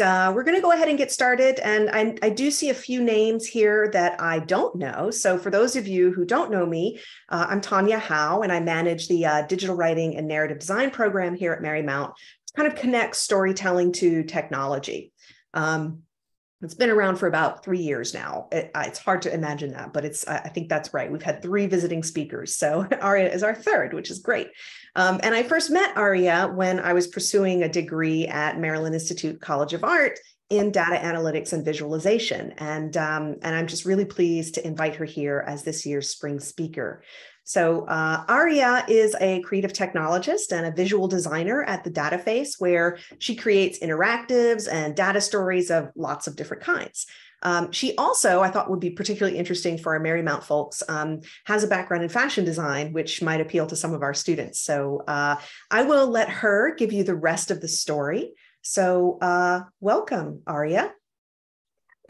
Uh, we're going to go ahead and get started. And I, I, do see a few names here that I don't know. So, for those of you who don't know me, uh, I'm Tanya Howe, and I manage the uh, digital writing and narrative design program here at Marymount. It kind of connects storytelling to technology. Um, it's been around for about three years now. It, it's hard to imagine that, but it's I think that's right. We've had three visiting speakers, so Aria is our third, which is great. Um, and I first met Aria when I was pursuing a degree at Maryland Institute College of Art in data analytics and visualization, and um, and I'm just really pleased to invite her here as this year's spring speaker. So uh, Aria is a creative technologist and a visual designer at the Dataface, where she creates interactives and data stories of lots of different kinds. Um, she also, I thought would be particularly interesting for our Marymount folks, um, has a background in fashion design, which might appeal to some of our students. So uh, I will let her give you the rest of the story. So uh, welcome, Aria.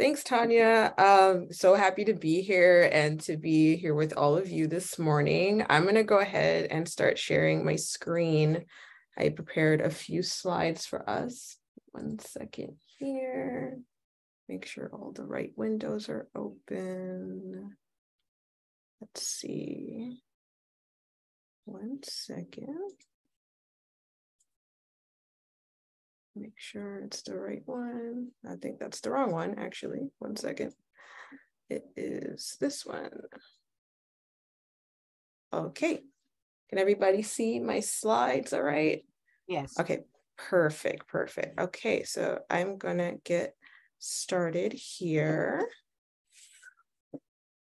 Thanks, Tanya. Um, so happy to be here and to be here with all of you this morning. I'm going to go ahead and start sharing my screen. I prepared a few slides for us. One second here. Make sure all the right windows are open. Let's see. One second. Make sure it's the right one. I think that's the wrong one, actually. One second. It is this one. Okay. Can everybody see my slides all right? Yes. Okay, perfect, perfect. Okay, so I'm gonna get started here.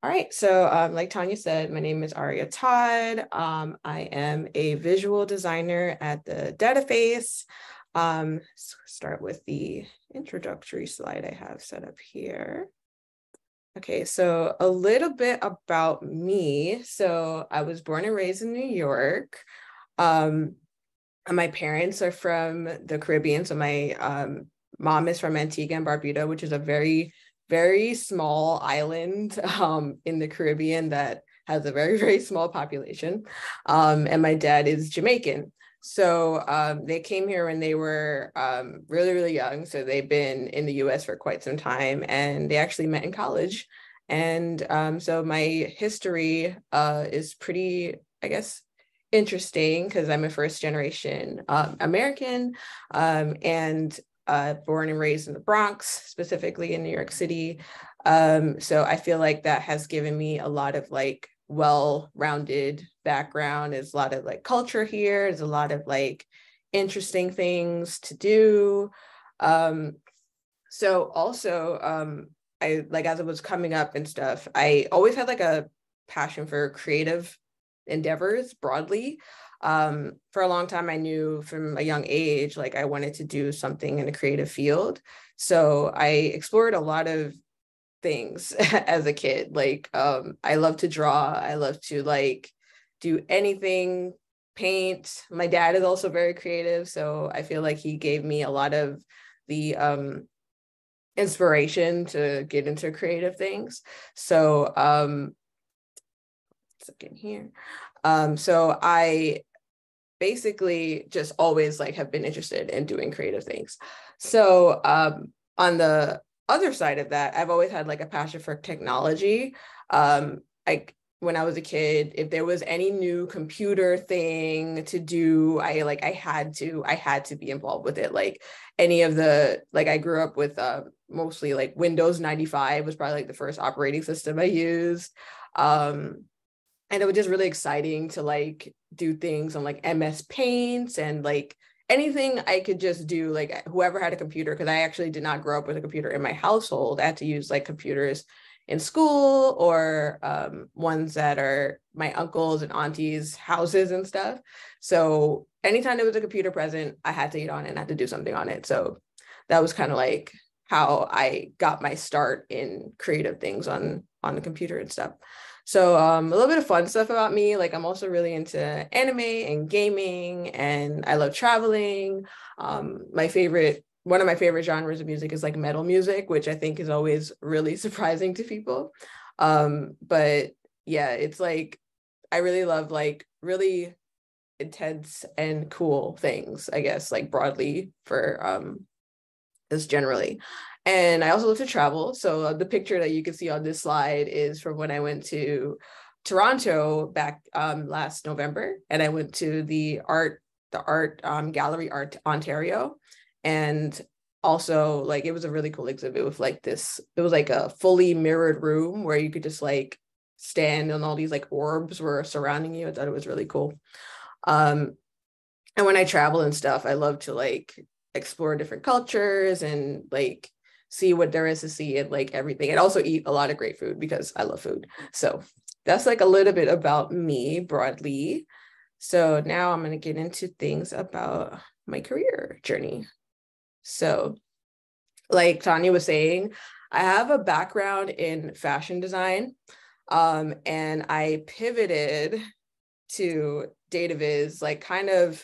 All right, so um, like Tanya said, my name is Aria Todd. Um, I am a visual designer at the Dataface. Um, so start with the introductory slide I have set up here. Okay, so a little bit about me. So I was born and raised in New York. Um, my parents are from the Caribbean. So my um, mom is from Antigua and Barbuda, which is a very, very small island um, in the Caribbean that has a very, very small population. Um, and my dad is Jamaican. So um, they came here when they were um, really, really young. So they've been in the US for quite some time and they actually met in college. And um, so my history uh, is pretty, I guess, interesting because I'm a first generation um, American um, and uh, born and raised in the Bronx, specifically in New York City. Um, so I feel like that has given me a lot of like well-rounded background. There's a lot of like culture here. There's a lot of like interesting things to do. Um, so also, um, I like as I was coming up and stuff, I always had like a passion for creative endeavors broadly. Um, for a long time, I knew from a young age, like I wanted to do something in a creative field. So I explored a lot of things as a kid. Like um, I love to draw. I love to like do anything, paint. My dad is also very creative, so I feel like he gave me a lot of the um, inspiration to get into creative things. So um, second here. Um, so I basically just always like have been interested in doing creative things. So um, on the other side of that, I've always had like a passion for technology. Um, like when I was a kid, if there was any new computer thing to do, I like I had to I had to be involved with it. Like any of the like I grew up with uh, mostly like Windows 95 was probably like the first operating system I used. Um, and it was just really exciting to like do things on like MS Paints and like anything I could just do, like whoever had a computer, because I actually did not grow up with a computer in my household. I had to use like computers in school or um, ones that are my uncles and aunties' houses and stuff. So anytime there was a computer present, I had to get on it and I had to do something on it. So that was kind of like how I got my start in creative things on on the computer and stuff. So um, a little bit of fun stuff about me. Like I'm also really into anime and gaming, and I love traveling. Um, my favorite, one of my favorite genres of music is like metal music, which I think is always really surprising to people. Um, but yeah, it's like I really love like really intense and cool things. I guess like broadly for um just generally. And I also love to travel. So uh, the picture that you can see on this slide is from when I went to Toronto back um, last November, and I went to the art the art um, gallery art Ontario, and also like it was a really cool exhibit with like this. It was like a fully mirrored room where you could just like stand and all these like orbs were surrounding you. I thought it was really cool. Um, and when I travel and stuff, I love to like explore different cultures and like see what there is to see and like everything and also eat a lot of great food because I love food. So that's like a little bit about me broadly. So now I'm going to get into things about my career journey. So, like Tanya was saying, I have a background in fashion design. Um, and I pivoted to data viz, like kind of,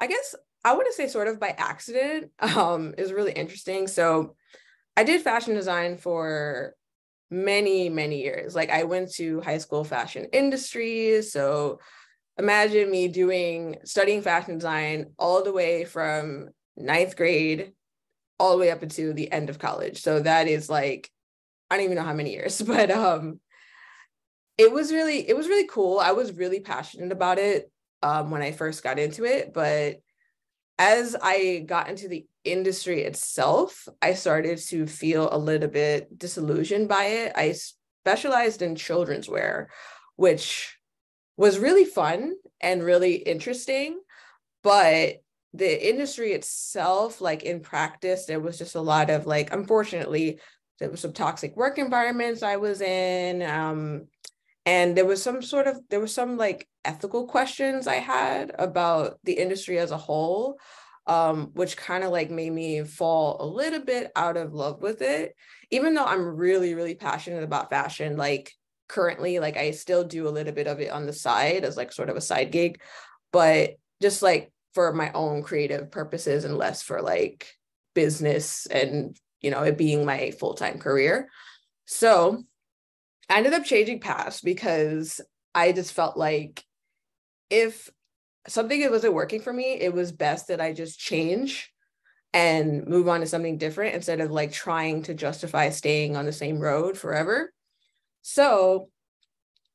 I guess I want to say sort of by accident. Um, is really interesting. So I did fashion design for many, many years. Like I went to high school fashion industry. So imagine me doing studying fashion design all the way from ninth grade all the way up into the end of college. So that is like, I don't even know how many years, but um it was really, it was really cool. I was really passionate about it um when I first got into it. But as I got into the industry itself, I started to feel a little bit disillusioned by it. I specialized in children's wear, which was really fun and really interesting. But the industry itself, like in practice, there was just a lot of like, unfortunately, there was some toxic work environments I was in. Um, and there was some sort of there was some like ethical questions I had about the industry as a whole um, which kind of like made me fall a little bit out of love with it. Even though I'm really, really passionate about fashion, like currently, like I still do a little bit of it on the side as like sort of a side gig, but just like for my own creative purposes and less for like business and you know it being my full-time career. So I ended up changing paths because I just felt like if something wasn't working for me, it was best that I just change and move on to something different instead of like trying to justify staying on the same road forever. So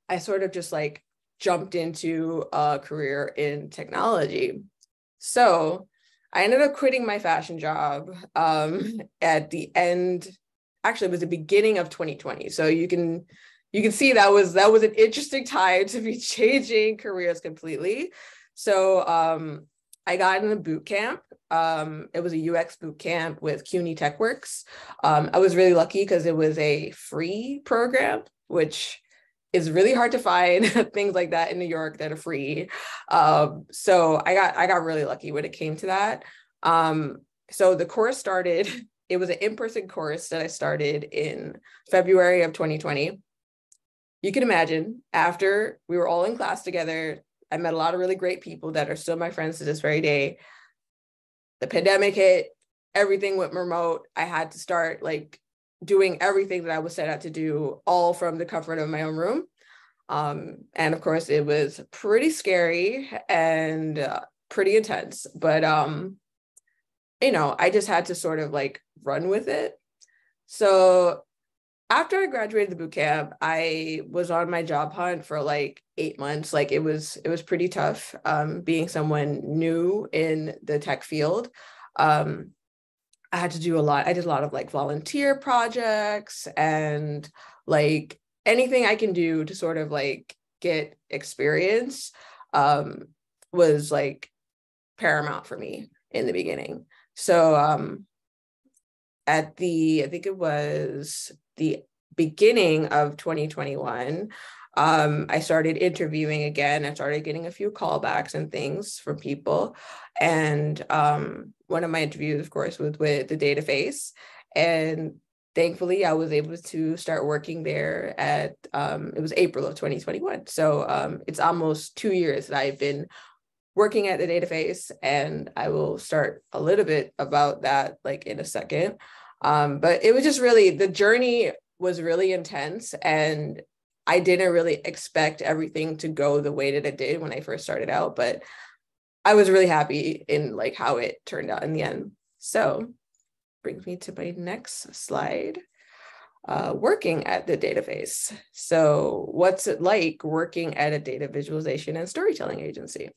I sort of just like jumped into a career in technology. So I ended up quitting my fashion job um, at the end, actually it was the beginning of 2020. So you can you can see that was that was an interesting time to be changing careers completely. So um, I got in a boot camp. Um, it was a UX boot camp with CUNY TechWorks. Um, I was really lucky because it was a free program, which is really hard to find things like that in New York that are free. Um, so I got I got really lucky when it came to that. Um, so the course started. It was an in-person course that I started in February of 2020. You can imagine after we were all in class together, I met a lot of really great people that are still my friends to this very day. The pandemic hit, everything went remote. I had to start like doing everything that I was set out to do, all from the comfort of my own room. Um, and of course, it was pretty scary and uh, pretty intense. But um, you know, I just had to sort of like run with it. So after I graduated the boot camp, I was on my job hunt for like eight months. Like it was, it was pretty tough um, being someone new in the tech field. Um, I had to do a lot. I did a lot of like volunteer projects and like anything I can do to sort of like get experience um, was like paramount for me in the beginning. So um, at the, I think it was the beginning of 2021, um, I started interviewing again. I started getting a few callbacks and things from people. And um, one of my interviews, of course, was with the Dataface. And thankfully, I was able to start working there at, um, it was April of 2021. So um, it's almost two years that I've been working at the Dataface. And I will start a little bit about that like in a second. Um, but it was just really the journey was really intense and I didn't really expect everything to go the way that it did when I first started out, but I was really happy in like how it turned out in the end. So brings me to my next slide. Uh, working at the Dataface. So, what's it like working at a data visualization and storytelling agency?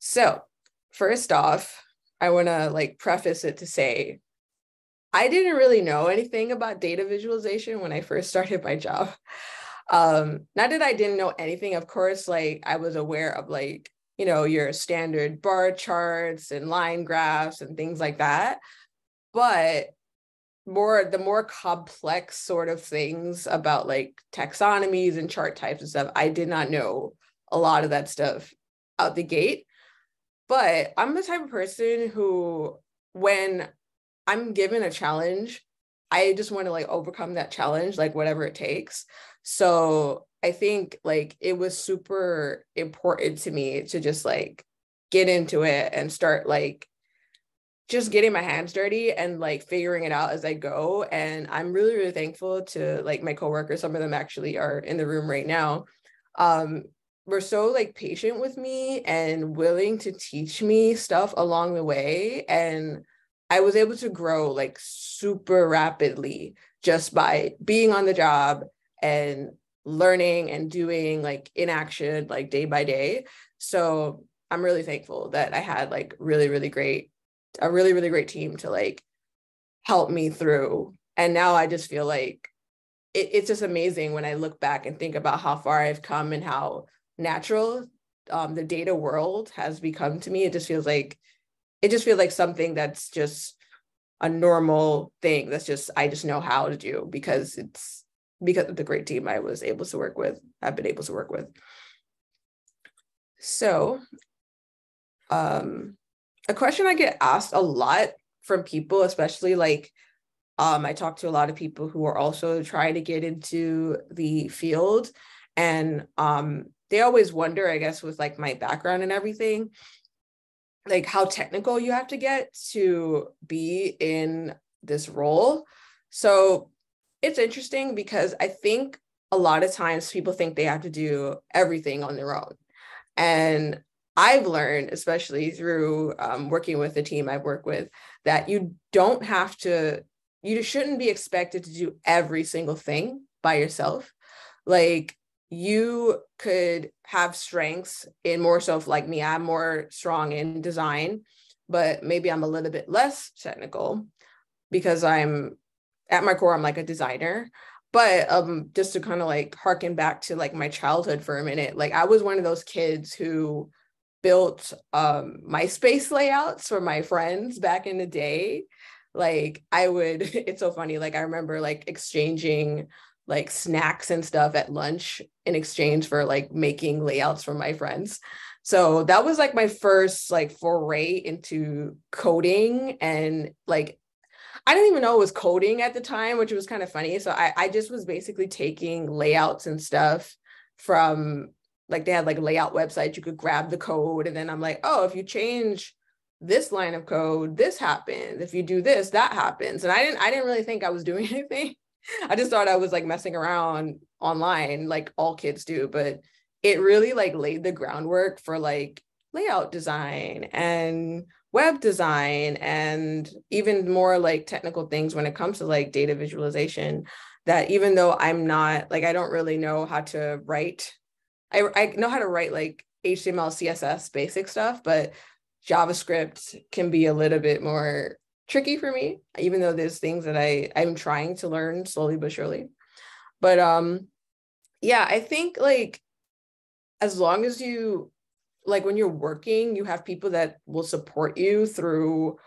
So, first off, I want to like preface it to say I didn't really know anything about data visualization when I first started my job. Um, not that I didn't know anything, of course, like I was aware of like, you know, your standard bar charts and line graphs and things like that. But more the more complex sort of things about like taxonomies and chart types and stuff, I did not know a lot of that stuff out the gate. But I'm the type of person who, when I'm given a challenge, I just want to like overcome that challenge, like whatever it takes. So I think like it was super important to me to just like get into it and start like just getting my hands dirty and like figuring it out as I go. And I'm really, really thankful to like my coworkers. Some of them actually are in the room right now. Um, were so like patient with me and willing to teach me stuff along the way. And I was able to grow like super rapidly just by being on the job and learning and doing like in action like day by day. So I'm really thankful that I had like really, really great, a really, really great team to like help me through. And now I just feel like it, it's just amazing when I look back and think about how far I've come and how natural um, the data world has become to me. It just feels like it just feels like something that's just a normal thing that's just I just know how to do because it's because of the great team I was able to work with, I've been able to work with. So um a question I get asked a lot from people, especially like um, I talk to a lot of people who are also trying to get into the field. And um, they always wonder, I guess, with like my background and everything, like how technical you have to get to be in this role. So it's interesting because I think a lot of times people think they have to do everything on their own. And I've learned, especially through um, working with the team I've worked with, that you don't have to, you shouldn't be expected to do every single thing by yourself. Like you could have strengths in more so like me i'm more strong in design but maybe i'm a little bit less technical because i'm at my core i'm like a designer. But um just to kind of like harken back to like my childhood for a minute like i was one of those kids who built um myspace layouts for my friends back in the day. Like i would it's so funny like i remember like exchanging like snacks and stuff at lunch in exchange for like making layouts for my friends. So that was like my first like foray into coding and like I didn't even know it was coding at the time, which was kind of funny. So I, I just was basically taking layouts and stuff from like they had like layout websites. You could grab the code and then I'm like, oh, if you change this line of code, this happens. If you do this, that happens. And I didn't I didn't really think I was doing anything. I just thought I was like messing around online like all kids do, but it really like laid the groundwork for like layout design and web design and even more like technical things when it comes to like data visualization that even though I'm not like I don't really know how to write I I know how to write like HTML CSS basic stuff but JavaScript can be a little bit more tricky for me, even though there's things that I I'm trying to learn slowly but surely. But um yeah, I think like as long as you like when you're working, you have people that will support you through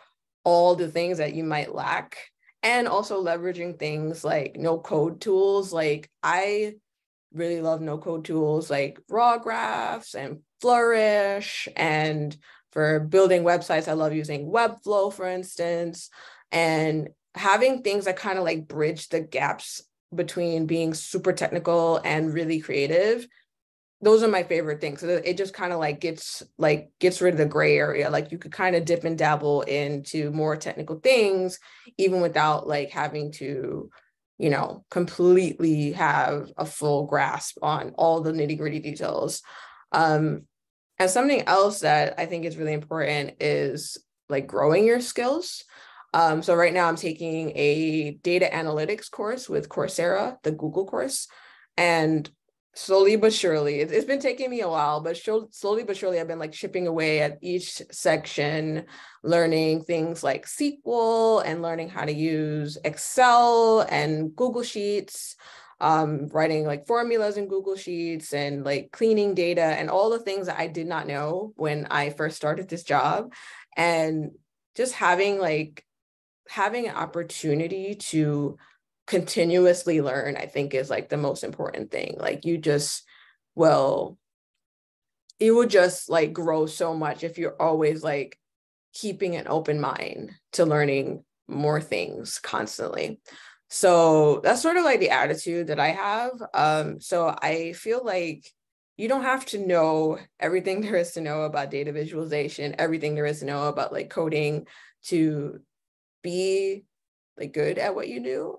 all the things that you might lack and also leveraging things like no code tools like I really love no code tools like RAWGraphs and flourish and for building websites, I love using Webflow, for instance, and having things that kind of like bridge the gaps between being super technical and really creative those are my favorite things. So it just kind of like gets like gets rid of the gray area. Like you could kind of dip and dabble into more technical things even without like having to you know completely have a full grasp on all the nitty gritty details. Um and something else that I think is really important is like growing your skills. Um, so right now I'm taking a data analytics course with Coursera, the Google course. And slowly but surely, it's, it's been taking me a while, but slowly but surely I've been like chipping away at each section, learning things like SQL and learning how to use Excel and Google Sheets. Um, writing like formulas in Google Sheets and like cleaning data and all the things that I did not know when I first started this job. And just having like having an opportunity to continuously learn i think is like the most important thing like you just will you will just like grow so much if you're always like keeping an open mind to learning more things constantly so that's sort of like the attitude that i have um so i feel like you don't have to know everything there is to know about data visualization everything there is to know about like coding to be like good at what you do.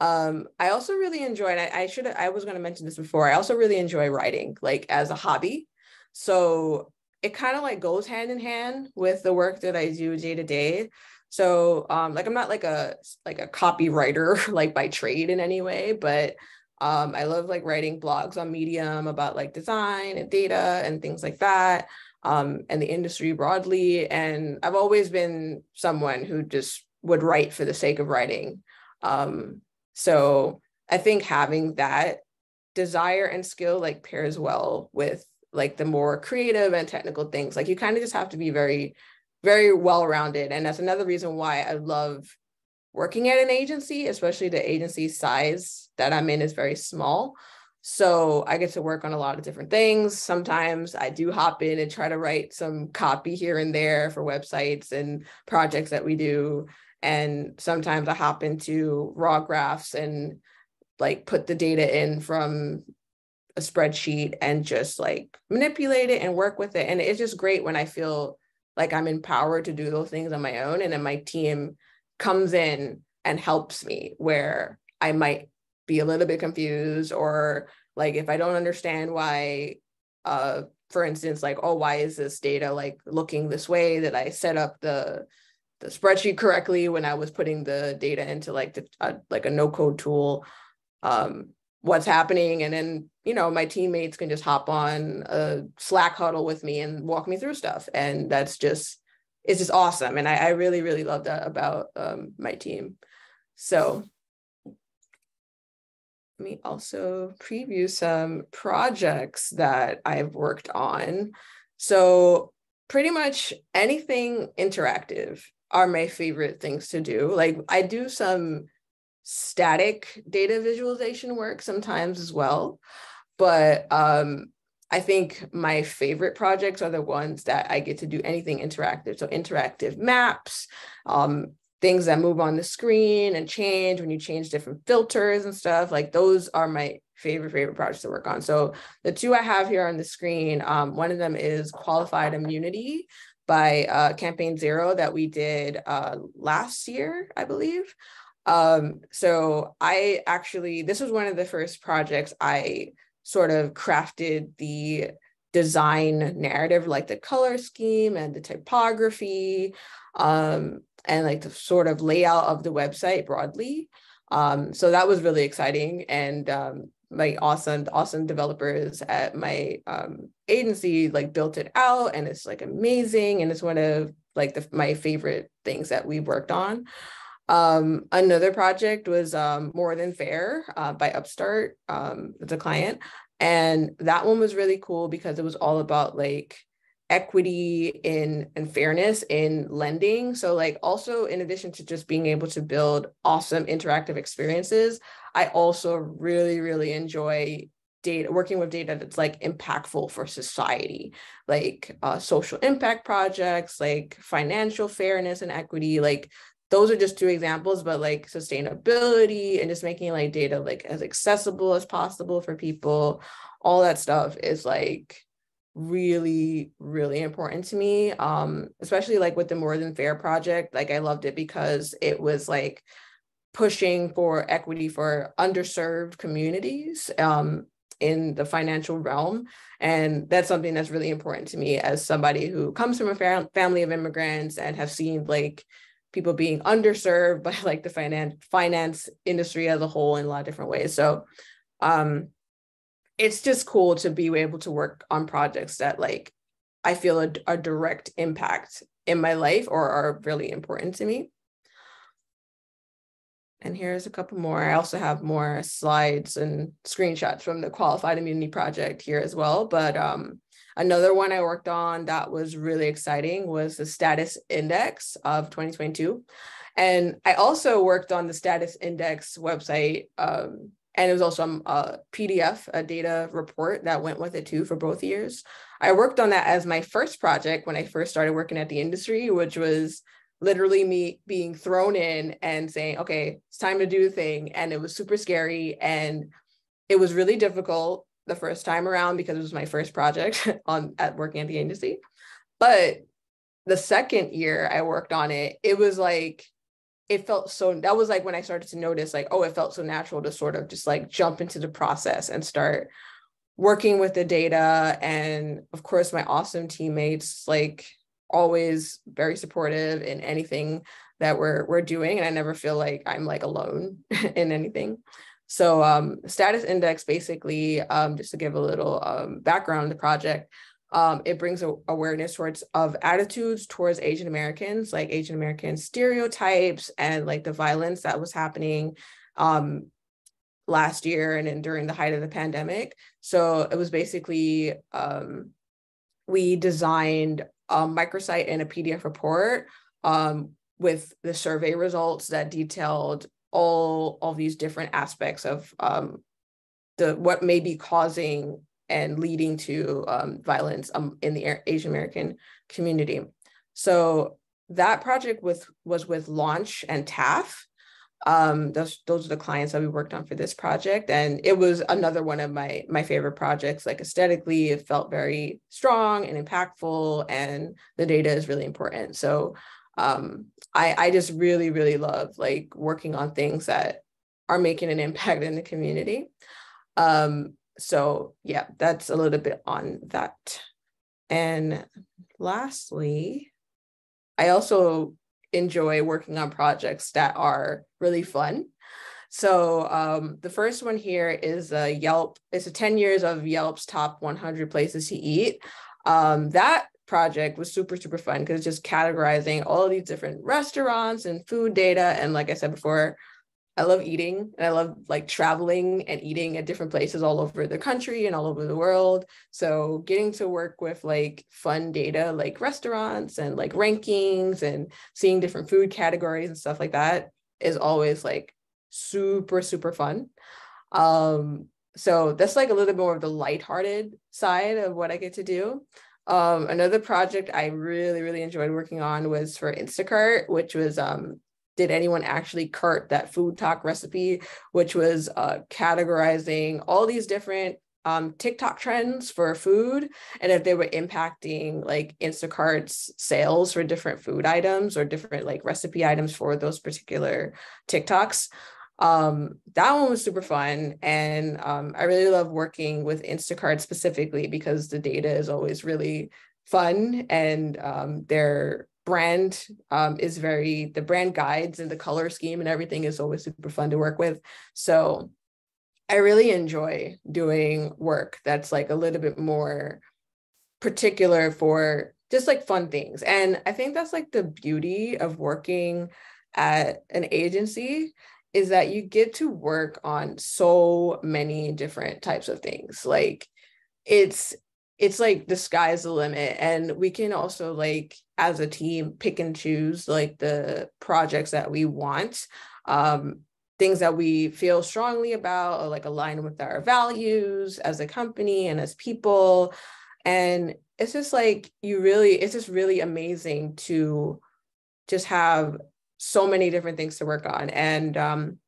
Um, I also really enjoy, and I, I should I was going to mention this before. I also really enjoy writing, like as a hobby. So it kind of like goes hand in hand with the work that I do day to day. So um, like I'm not like a like a copywriter like by trade in any way, but um, I love like writing blogs on Medium about like design and data and things like that, um, and the industry broadly. And I've always been someone who just would write for the sake of writing. Um, so I think having that desire and skill like pairs well with like the more creative and technical things. Like you kind of just have to be very, very well rounded. And that's another reason why I love working at an agency, especially the agency size that I'm in is very small. So I get to work on a lot of different things. Sometimes I do hop in and try to write some copy here and there for websites and projects that we do. And sometimes I hop into RAWGraphs and like put the data in from a spreadsheet and just like manipulate it and work with it. And it's just great when I feel like I'm empowered to do those things on my own. And then my team comes in and helps me where I might be a little bit confused or like if I don't understand why uh for instance like oh why is this data like looking this way that I set up the the spreadsheet correctly when I was putting the data into like the uh, like a no code tool um what's happening and then you know my teammates can just hop on a slack huddle with me and walk me through stuff and that's just it's just awesome and I, I really really love that about um, my team. So let me also preview some projects that I've worked on. So pretty much anything interactive are my favorite things to do. Like I do some static data visualization work sometimes as well, but um, I think my favorite projects are the ones that I get to do anything interactive. So interactive maps, um, things that move on the screen and change when you change different filters and stuff. Like those are my favorite favorite projects to work on. So the two I have here on the screen, um, one of them is qualified immunity by uh, Campaign Zero that we did uh, last year, I believe. Um, so I actually, this was one of the first projects I sort of crafted the design narrative, like the color scheme and the typography, um, and like the sort of layout of the website broadly. Um, so that was really exciting. And um, my awesome awesome developers at my um, agency like built it out and it's like amazing and it's one of like the, my favorite things that we worked on um, another project was um, more than fair uh, by upstart um, a client. And that one was really cool because it was all about like equity in and fairness in lending. So like also in addition to just being able to build awesome interactive experiences i also really really enjoy data working with data that's like impactful for society like uh, social impact projects like financial fairness and equity like those are just two examples but like sustainability and just making like data like as accessible as possible for people all that stuff is like really really important to me um especially like with the more than fair project like i loved it because it was like pushing for equity for underserved communities um in the financial realm and that's something that's really important to me as somebody who comes from a family of immigrants and have seen like people being underserved by like the finance finance industry as a whole in a lot of different ways. So um it's just cool to be able to work on projects that like I feel a, a direct impact in my life or are really important to me. And here's a couple more. I also have more slides and screenshots from the Qualified Immunity Project here as well. But um, another one I worked on that was really exciting was the STAATUS Index of 2022. And I also worked on the STAATUS Index website um, and it was also a PDF, a data report that went with it too for both years. I worked on that as my first project when I first started working at the industry, which was literally me being thrown in and saying, okay, it's time to do the thing. And it was super scary. And it was really difficult the first time around because it was my first project on at working at the agency. But the second year I worked on it, it was like it felt so that was like when I started to notice like oh it felt so natural to sort of just like jump into the process and start working with the data and of course my awesome teammates like always very supportive in anything that we're we're doing and I never feel like I'm like alone in anything. So um STAATUS Index basically um just to give a little um background on the project um, it brings a, awareness towards of attitudes towards Asian Americans, like Asian American stereotypes and like the violence that was happening um, last year and, and during the height of the pandemic. So it was basically um, we designed a microsite and a PDF report with the survey results that detailed all all these different aspects of um, the what may be causing and leading to um, violence um, in the Asian American community. So that project with was with LAAUNCH and TAAF. Um, those those are the clients that we worked on for this project, and it was another one of my my favorite projects. Like aesthetically, it felt very strong and impactful, and the data is really important. So um, I I just really really love like working on things that are making an impact in the community. Um, so yeah, that's a little bit on that. And lastly, I also enjoy working on projects that are really fun. So um, the first one here is a Yelp. It's a 10 years of Yelp's top 100 places to eat. Um, that project was super, super fun because just categorizing all of these different restaurants and food data. And like I said before, I love eating and I love like traveling and eating at different places all over the country and all over the world. So getting to work with like fun data like restaurants and like rankings and seeing different food categories and stuff like that is always like super super fun. Um so that's like a little bit more of the lighthearted side of what I get to do. Um, another project I really, really enjoyed working on was for Instacart, which was um, did anyone actually cart that FoodTok recipe, which was uh, categorizing all these different um, TikTok trends for food and if they were impacting like Instacart's sales for different food items or different like recipe items for those particular TikToks. Um, that one was super fun. And um, I really love working with Instacart specifically because the data is always really fun and um, they're brand um, is very the brand guides and the color scheme and everything is always super fun to work with so i really enjoy doing work that's like a little bit more particular for just like fun things and i think that's like the beauty of working at an agency is that you get to work on so many different types of things. Like it's it's like the sky's the limit. And we can also like as a team pick and choose like the projects that we want um, things that we feel strongly about or like align with our values as a company and as people. And it's just like you really it's just really amazing to just have so many different things to work on and um,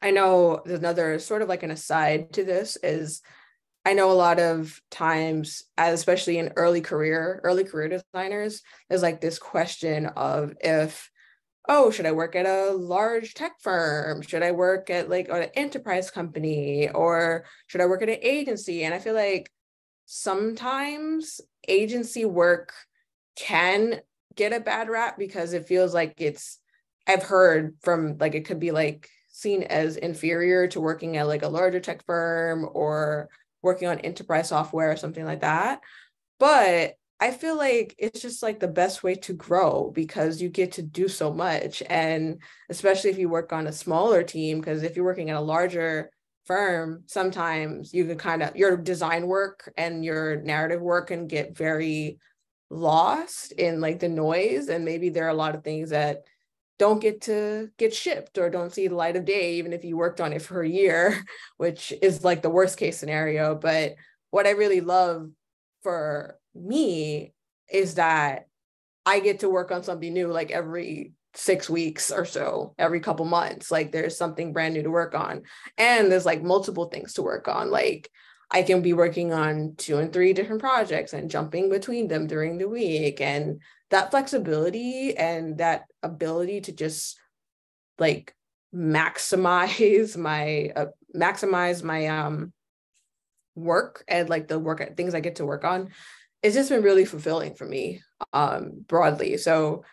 i know there's another sort of like an aside to this is I know a lot of times, especially in early career, early career designers, there's like this question of if, oh, should I work at a large tech firm? Should I work at like an enterprise company? Or should I work at an agency? And I feel like sometimes agency work can get a bad rap because it feels like it's I've heard from like it could be like seen as inferior to working at like a larger tech firm or working on enterprise software or something like that. But I feel like it's just like the best way to grow because you get to do so much. And especially if you work on a smaller team, because if you're working at a larger firm, sometimes you can kind of, your design work and your narrative work can get very lost in like the noise. And maybe there are a lot of things that don't get to get shipped or don't see the light of day, even if you worked on it for a year, which is like the worst case scenario. But what I really love for me is that I get to work on something new like every six weeks or so, every couple months. Like there's something brand new to work on. And there's like multiple things to work on. Like I can be working on two and three different projects and jumping between them during the week. And that flexibility and that ability to just like maximize my uh, maximize my um work and like the work things I get to work on it's just been really fulfilling for me um broadly. So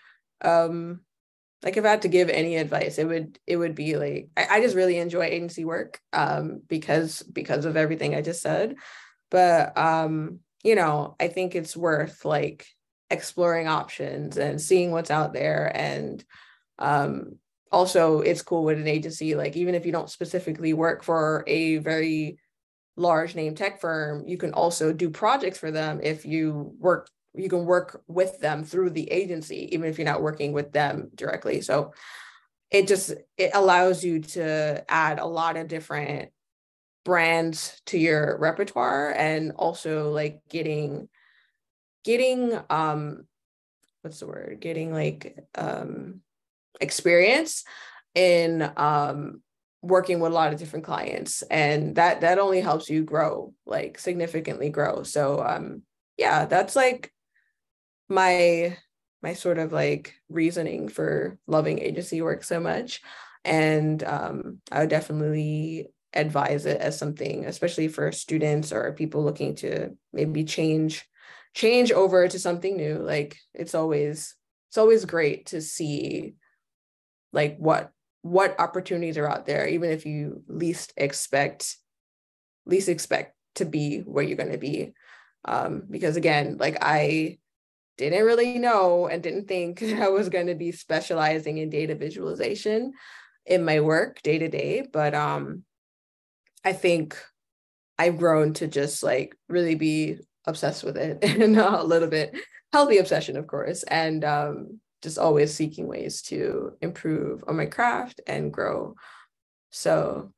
um like if I had to give any advice it would it would be like I, I just really enjoy agency work um because because of everything I just said. But um you know I think it's worth like exploring options and seeing what's out there. And um also it's cool with an agency like even if you don't specifically work for a very large name tech firm, you can also do projects for them if you work you can work with them through the agency even if you're not working with them directly. So it just it allows you to add a lot of different brands to your repertoire and also like getting getting um what's the word? Getting like um experience in um working with a lot of different clients and that that only helps you grow like significantly grow. So um yeah that's like my my sort of like reasoning for loving agency work so much. And um i would definitely advise it as something especially for students or people looking to maybe change change over to something new like it's always it's always great to see like what what opportunities are out there, even if you least expect, least expect to be where you're going to be. Um, because again, like I didn't really know and didn't think I was going to be specializing in data visualization in my work day to day, but um, I think I've grown to just like really be obsessed with it and a little bit healthy obsession, of course, and um, just always seeking ways to improve on my craft and grow. So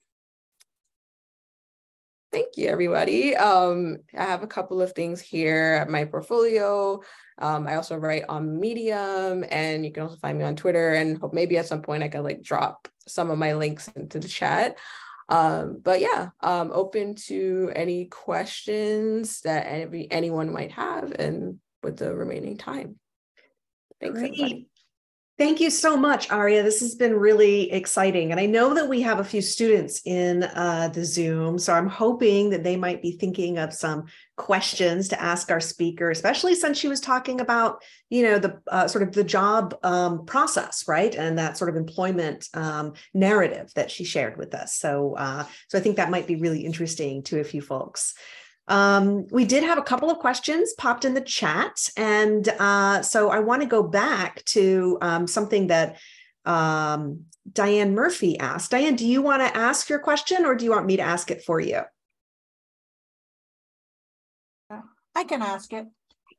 thank you everybody. Um, I have a couple of things here at my portfolio. Um, I also write on Medium and you can also find me on Twitter and hope maybe at some point I can like drop some of my links into the chat. Um, but yeah, um, open to any questions that any, anyone might have and with the remaining time. Thanks, Great. Everybody. Thank you so much, Aria. This has been really exciting. And I know that we have a few students in uh, the Zoom. So I'm hoping that they might be thinking of some questions to ask our speaker, especially since she was talking about, you know, the uh, sort of the job um, process, right? And that sort of employment um, narrative that she shared with us. So, uh, so I think that might be really interesting to a few folks. Um, we did have a couple of questions popped in the chat. And uh, so I want to go back to um, something that um, Diane Murphy asked. Diane, do you want to ask your question or do you want me to ask it for you? I can ask it.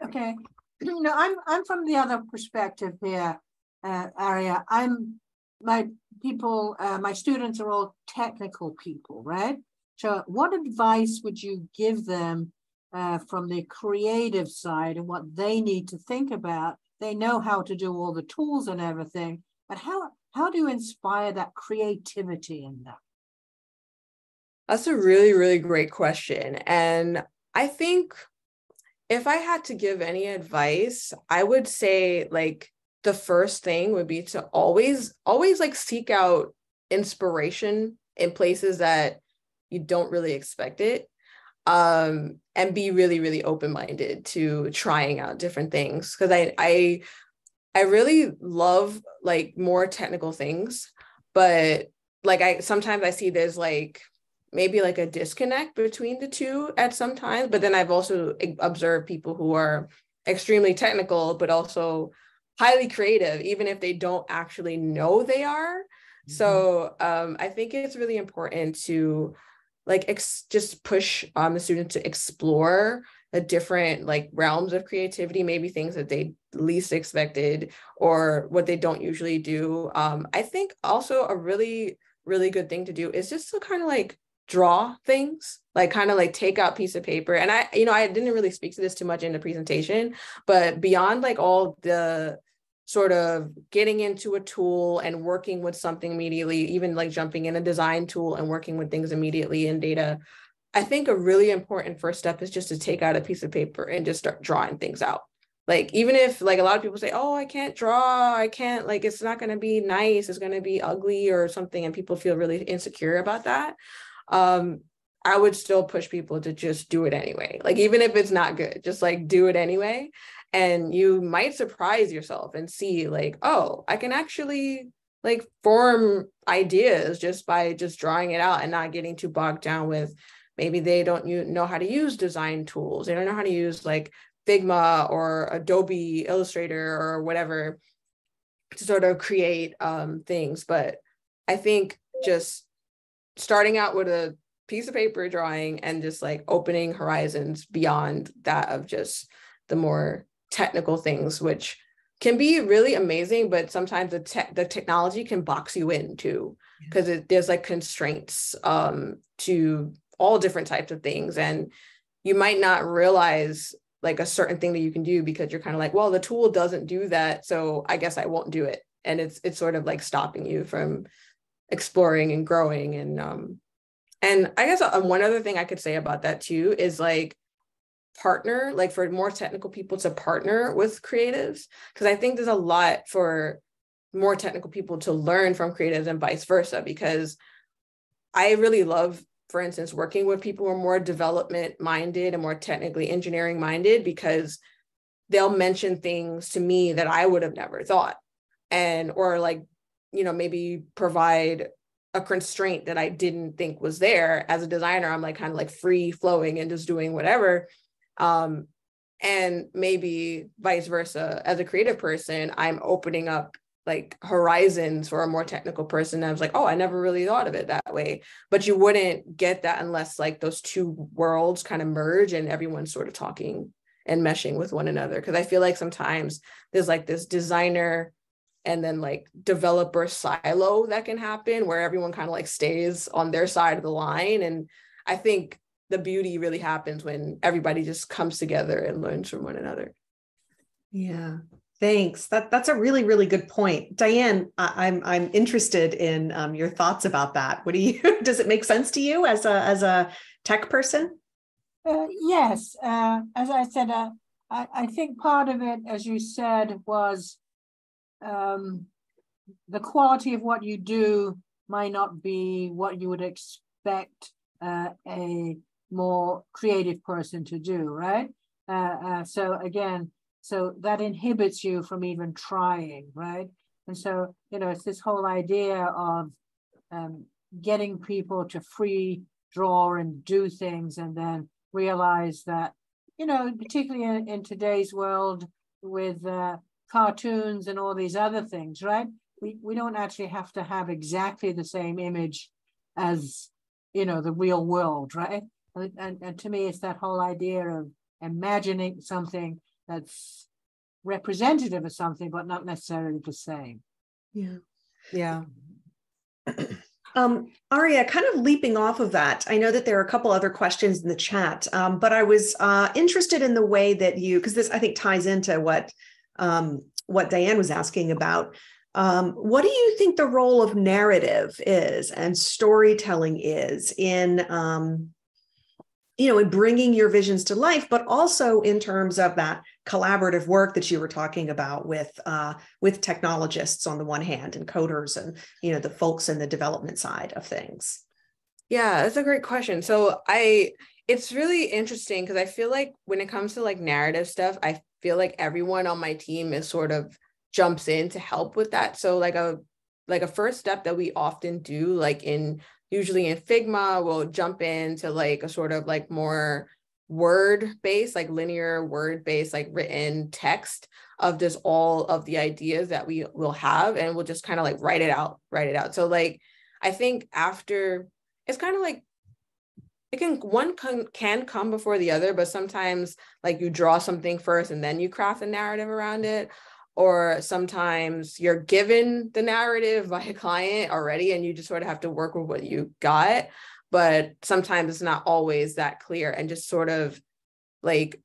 Okay. You know, I'm I'm from the other perspective here, uh, Aria. I'm my people, uh, my students are all technical people, right? So, what advice would you give them uh, from the creative side and what they need to think about? They know how to do all the tools and everything, but how how do you inspire that creativity in them? That's a really, really great question. And I think if I had to give any advice, I would say like the first thing would be to always, always like seek out inspiration in places that you don't really expect it um and be really really open minded to trying out different things because i i I really love like more technical things, but like I sometimes I see there's like maybe like a disconnect between the two at some times. But then I've also observed people who are extremely technical, but also highly creative, even if they don't actually know they are. Mm-hmm. So um, I think it's really important to like ex- just push um, the student to explore the different like realms of creativity, maybe things that they least expected or what they don't usually do. Um, I think also a really, really good thing to do is just to kind of like draw things like kind of like take out piece of paper and i you know i didn't really speak to this too much in the presentation but beyond like all the sort of getting into a tool and working with something immediately, even like jumping in a design tool and working with things immediately in data. I think a really important first step is just to take out a piece of paper and just start drawing things out. Like, even if like a lot of people say, oh, I can't draw, I can't, like, it's not going to be nice, it's going to be ugly or something, and people feel really insecure about that. Um, I would still push people to just do it anyway. Like, even if it's not good, just like do it anyway and you might surprise yourself and see like oh i can actually like form ideas just by just drawing it out and not getting too bogged down with maybe they don't know how to use design tools. They don't know how to use like figma or adobe illustrator or whatever to sort of create um, things. But i think just starting out with a piece of paper drawing and just like opening horizons beyond that of just the more technical things, which can be really amazing, but sometimes the tech the technology can box you in too, because there's like constraints um, to all different types of things, and you might not realize like a certain thing that you can do because you're kind of like, well, the tool doesn't do that, so I guess I won't do it, and it's it's sort of like stopping you from exploring and growing and um and I guess uh, one other thing I could say about that too is like partner, like for more technical people to partner with creatives. Because I think there's a lot for more technical people to learn from creatives and vice versa. Because I really love, for instance, working with people who are more development minded and more technically engineering minded because they'll mention things to me that I would have never thought. And, or like, you know, maybe provide a constraint that I didn't think was there as a designer. I'm like kind of like free flowing and just doing whatever um, and maybe vice versa as a creative person i'm opening up like horizons for a more technical person. I was like oh i never really thought of it that way. But you wouldn't get that unless like those two worlds kind of merge and everyone's sort of talking and meshing with one another. Because i feel like sometimes there's like this designer and then like developer silo that can happen where everyone kind of like stays on their side of the line. And i think the beauty really happens when everybody just comes together and learns from one another. Yeah. Thanks. That that's a really really good point, Diane. I, am I'm, I'm interested in um, your thoughts about that. What do you? does it make sense to you as a as a tech person? Uh, yes. Uh, as I said, uh, I I think part of it, as you said, was um, the quality of what you do might not be what you would expect uh, a more creative person to do, right? Uh, uh, so again, so that inhibits you from even trying, right? And so, you know, it's this whole idea of um, getting people to free draw and do things and then realize that, you know, particularly in, in today's world with uh, cartoons and all these other things, right? We, we don't actually have to have exactly the same image as, you know, the real world, right? And, and to me, it's that whole idea of imagining something that's representative of something, but not necessarily the same. Yeah. Yeah. Um, Aria, kind of leaping off of that, I know that there are a couple other questions in the chat, um, but I was uh, interested in the way that you, because this I think ties into what um, what Diane was asking about. Um, what do you think the role of narrative is and storytelling is in um, you know in bringing your visions to life but also in terms of that collaborative work that you were talking about with uh, with technologists on the one hand and coders and you know the folks in the development side of things yeah that's a great question so i it's really interesting because i feel like when it comes to like narrative stuff i feel like everyone on my team is sort of jumps in to help with that. So like a like a first step that we often do, like in usually in Figma, we'll jump into like a sort of like more word based, like linear word based, like written text of just all of the ideas that we will have. And we'll just kind of like write it out, write it out. So like I think after it's kind of like it can one can, can come before the other, but sometimes like you draw something first and then you craft a narrative around it or sometimes you're given the narrative by a client already and you just sort of have to work with what you got but sometimes it's not always that clear and just sort of like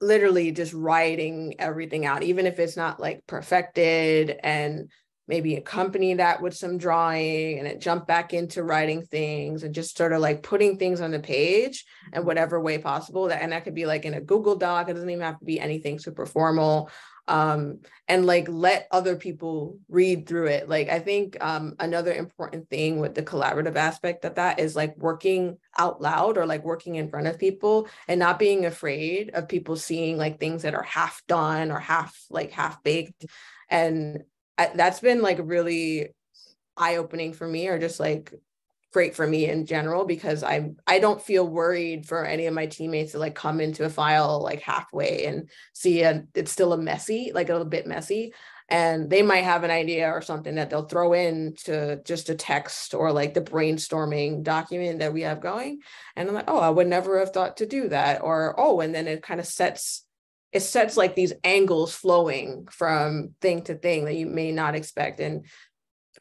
literally just writing everything out even if it's not like perfected and maybe accompany that with some drawing and it jump back into writing things and just sort of like putting things on the page in whatever way possible that and that could be like in a google doc it doesn't even have to be anything super formal um, and like let other people read through it. Like I think um, another important thing with the collaborative aspect of that is like working out loud or like working in front of people and not being afraid of people seeing like things that are half done or half like half baked. And I, that's been like really eye opening for me or just like great for me in general because I I don't feel worried for any of my teammates to like come into a file like halfway and see a, it's still a messy like a little bit messy. And they might have an idea or something that they'll throw in to just a text or like the brainstorming document that we have going. And I'm like oh I would never have thought to do that. Or oh and then it kind of sets it sets like these angles flowing from thing to thing that you may not expect. And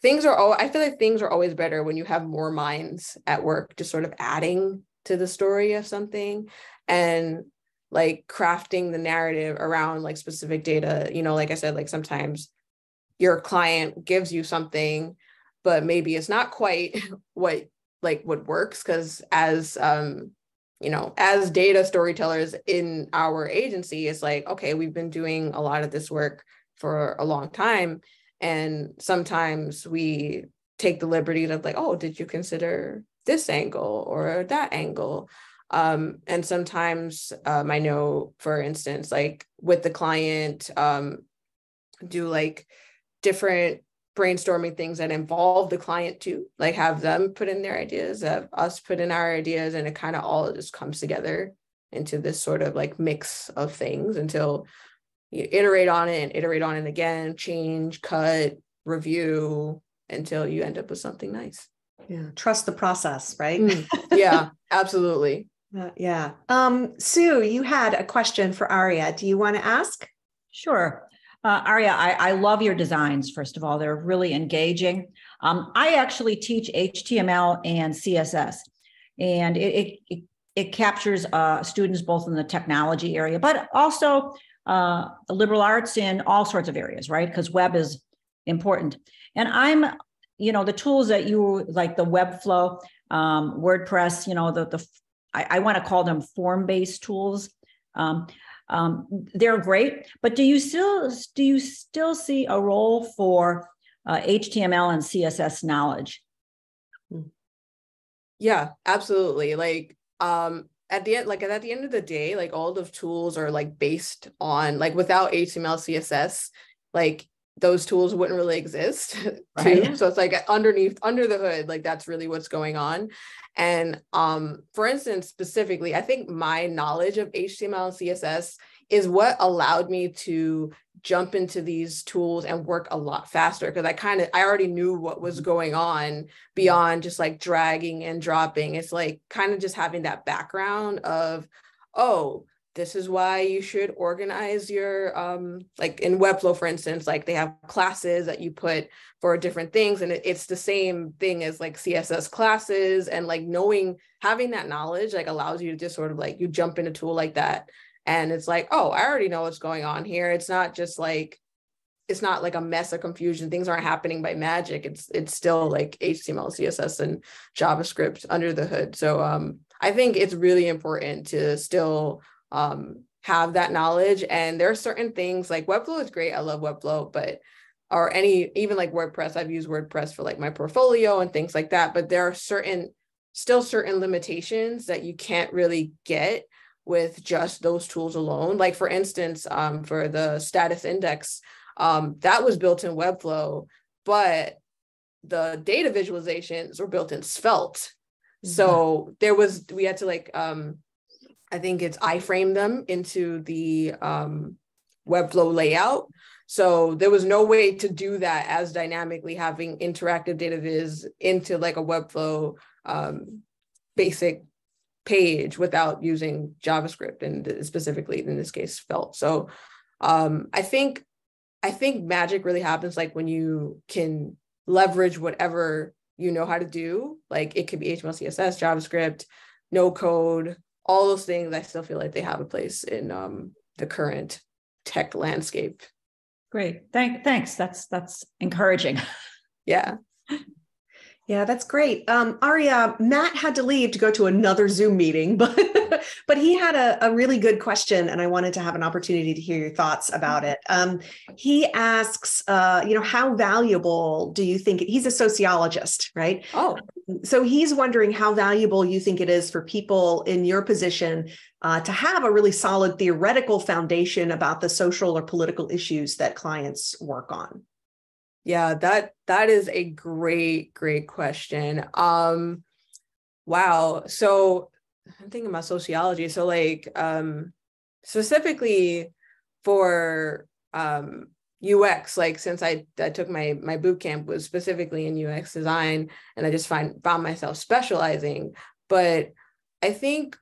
things are all I feel like things are always better when you have more minds at work just sort of adding to the story of something and like crafting the narrative around like specific data. You know like i said like sometimes your client gives you something but maybe it's not quite what like what works because as um you know as data storytellers in our agency it's like okay we've been doing a lot of this work for a long time and sometimes we take the liberty of like, oh, did you consider this angle or that angle? Um, and sometimes um, I know, for instance, like with the client, um, do like different brainstorming things that involve the client too, like have them put in their ideas, have us put in our ideas, and it kind of all just comes together into this sort of like mix of things until you iterate on it and iterate on it again, change, cut, review until you end up with something nice. Yeah, trust the process, right? Mm, yeah, absolutely. Uh, yeah. Um, Sue, you had a question for Aria. Do you want to ask? Sure. Uh, Aria, I, I, love your designs, first of all. They're really engaging. Um, I actually teach HTML and CSS, and it, it, it, it captures uh, students both in the technology area, but also uh, liberal arts in all sorts of areas, right? Because web is important. And I'm, you know, the tools that you like the Webflow, um, WordPress, you know, the the I, I want to call them form-based tools. Um, um, they're great, but do you still do you still see a role for uh, HTML and CSS knowledge? Yeah, absolutely. Like um, at the end like at the end of the day like all the tools are like based on like without html css like those tools wouldn't really exist too right. so it's like underneath under the hood like that's really what's going on and um for instance specifically i think my knowledge of html and css is what allowed me to jump into these tools and work a lot faster because I kind of I already knew what was mm-hmm. going on beyond just like dragging and dropping. It's like kind of just having that background of oh this is why you should organize your um like in webflow for instance like they have classes that you put for different things and it, it's the same thing as like css classes and like knowing having that knowledge like allows you to just sort of like you jump in a tool like that and it's like oh i already know what's going on here. It's not just like it's not like a mess of confusion. Things aren't happening by magic. It's it's still like html css and javascript under the hood. So um i think it's really important to still um have that knowledge. And there are certain things like webflow is great. I love webflow but or any even like wordpress. I've used wordpress for like my portfolio and things like that. But there are certain still certain limitations that you can't really get with just those tools alone. Like for instance, um, for the STAATUS Index, Um, that was built in Webflow, but the data visualizations were built in Svelte. Mm-hmm. So there was we had to like um, I think it's iframe them into the um, Webflow layout. So there was no way to do that as dynamically having interactive data viz into like a Webflow um, basic page without using JavaScript and specifically in this case Svelte. So um, I think I think magic really happens like when you can leverage whatever you know how to do. Like it could be HTML, CSS, JavaScript, no code, all those things. I still feel like they have a place in um, the current tech landscape. Great. Thank, thanks. That's that's encouraging. Yeah. Yeah, that's great. Um, Aria, Matt had to leave to go to another Zoom meeting, but but he had a, a really good question, and I wanted to have an opportunity to hear your thoughts about it. Um, he asks, uh, you know, how valuable do you think? He's a sociologist, right? Oh, so he's wondering how valuable you think it is for people in your position uh, to have a really solid theoretical foundation about the social or political issues that clients work on. Yeah, that that is a great great question. Um wow. So I'm thinking about sociology. So like um specifically for um UX, like since I, I took my my boot camp was specifically in UX design and I just find found myself specializing. But I think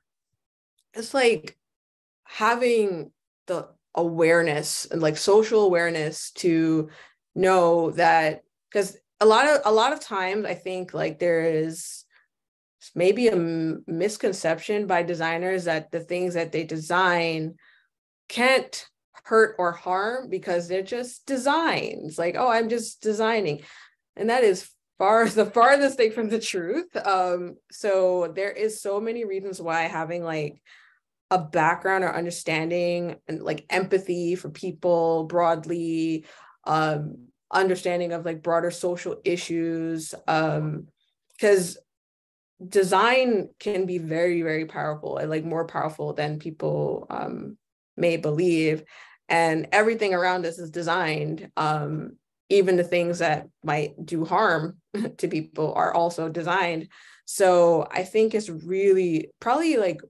it's like having the awareness and like social awareness to know that because a lot of a lot of times I think like there is maybe a misconception by designers that the things that they design can't hurt or harm because they're just designs like oh i'm just designing. And that is far the farthest thing from the truth um so there is so many reasons why having like a background or understanding and like empathy for people broadly um, understanding of like broader social issues um because design can be very very powerful and like more powerful than people um may believe. And everything around us is designed um even the things that might do harm to people are also designed. So i think it's really probably like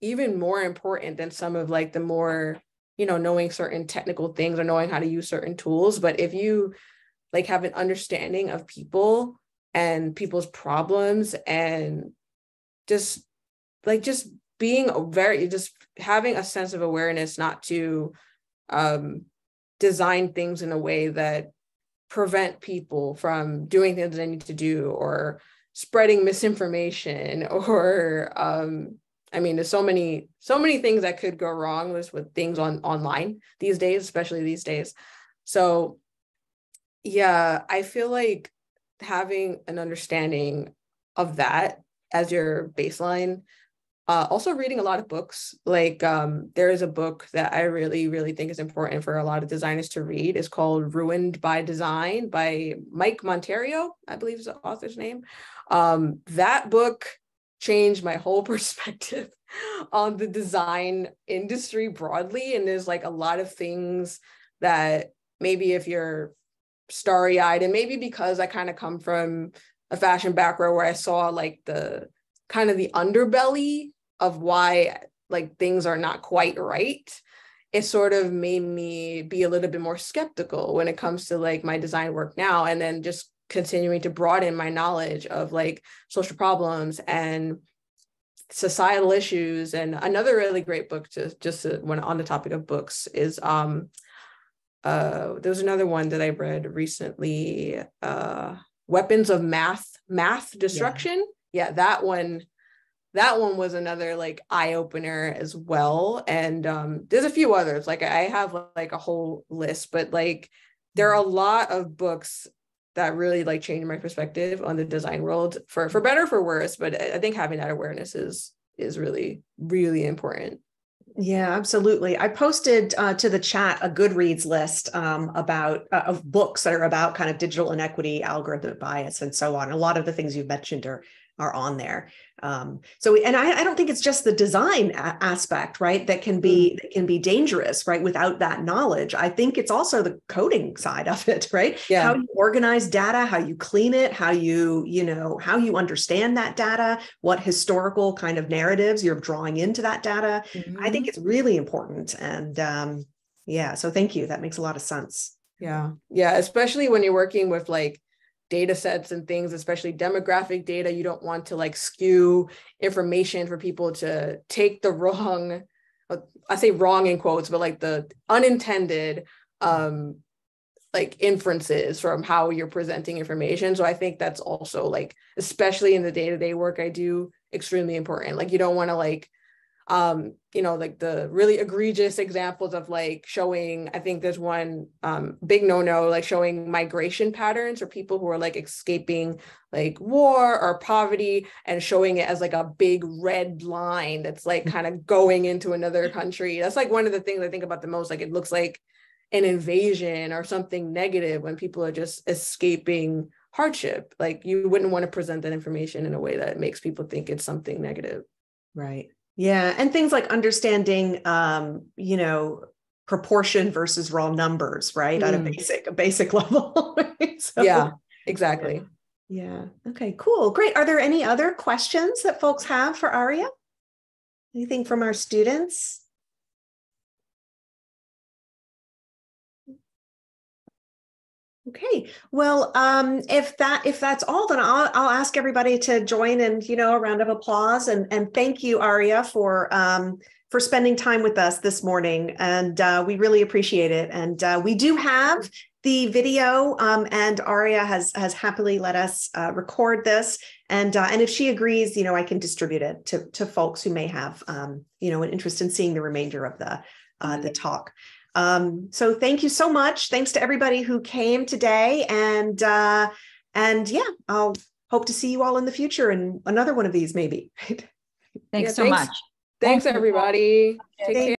even more important than some of like the more you know knowing certain technical things or knowing how to use certain tools but if you like have an understanding of people and people's problems and just like just being very just having a sense of awareness not to um design things in a way that prevent people from doing things they need to do or spreading misinformation or um I mean, there's so many, so many things that could go wrong with, with things on online these days, especially these days. So yeah, I feel like having an understanding of that as your baseline. Uh, also reading a lot of books like um, there is a book that i really really think is important for a lot of designers to read it's called ruined by design by mike monteiro i believe is the author's name um, that book changed my whole perspective on the design industry broadly. And there's like a lot of things that maybe if you're starry eyed, and maybe because I kind of come from a fashion background where I saw like the kind of the underbelly of why like things are not quite right it sort of made me be a little bit more skeptical when it comes to like my design work now and then just continuing to broaden my knowledge of like social problems and societal issues. And another really great book to just to, when on the topic of books is um uh there's another one that i read recently uh weapons of math math destruction. Yeah, yeah that one that one was another like eye opener as well. And um there's a few others. Like i have like a whole list but like there are a lot of books that really like changed my perspective on the design world for for better for worse but i think having that awareness is is really really important yeah, absolutely. I posted uh, to the chat a Goodreads list um, about uh, of books that are about kind of digital inequity, algorithmic bias, and so on. A lot of the things you've mentioned are are on there. Um, so, and I, I, don't think it's just the design a- aspect, right? That can be mm. that can be dangerous, right? Without that knowledge, I think it's also the coding side of it, right? Yeah. How you organize data, how you clean it, how you you know how you understand that data, what historical kind of narratives you're drawing into that data. Mm-hmm. I think mm-hmm. it's really important, and um, yeah. So, thank you. That makes a lot of sense. Yeah, yeah, especially when you're working with like data sets and things, especially demographic data. You don't want to like skew information for people to take the wrong, I say wrong in quotes, but like the unintended um like inferences from how you're presenting information. So I think that's also like, especially in the day-to-day work I do, extremely important. Like you don't want to like um you know like the really egregious examples of like showing i think there's one um big no no like showing migration patterns or people who are like escaping like war or poverty and showing it as like a big red line that's like mm. kind of going into another country. That's like one of the things i think about the most like it looks like an invasion or something negative when people are just escaping hardship. Like you wouldn't want to present that information in a way that makes people think it's something negative. Right yeah, and things like understanding, um, you know, proportion versus raw numbers, right? Mm. At a basic, a basic level. so, yeah, exactly. Yeah. Okay. Cool. Great. Are there any other questions that folks have for Aria? Anything from our students? Okay. Well, um, if that if that's all, then I'll I'll ask everybody to join and you know a round of applause and and thank you, Aria, for um, for spending time with us this morning, and uh, we really appreciate it. And uh, we do have the video, um, and Aria has has happily let us uh, record this. And uh, and if she agrees, you know, I can distribute it to to folks who may have um, you know an interest in seeing the remainder of the uh, the talk. Um, so thank you so much. Thanks to everybody who came today. And uh, and yeah, I'll hope to see you all in the future and another one of these maybe. Thanks yeah, so thanks. much. Thanks, everybody. Take care.